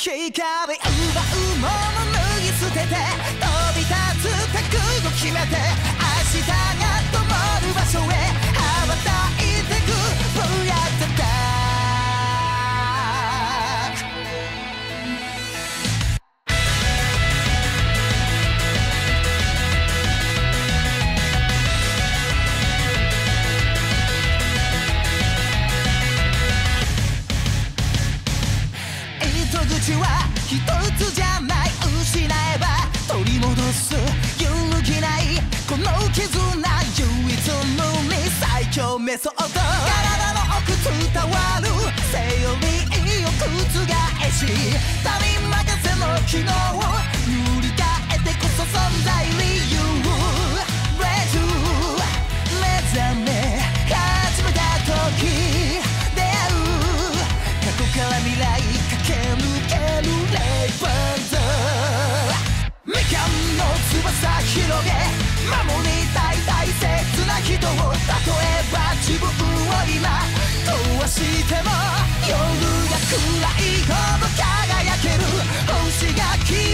光奪うもの脱ぎ捨てて飛び立つ覚悟決めて明日口は一つじゃない失えば取り戻す揺るぎないこの絆唯一無二最強メソッド体の奥伝わるセオても夜が暗いほど輝ける星が消え